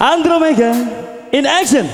Andromeda in action.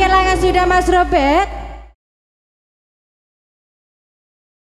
Oke langsung sudah Mas Robert?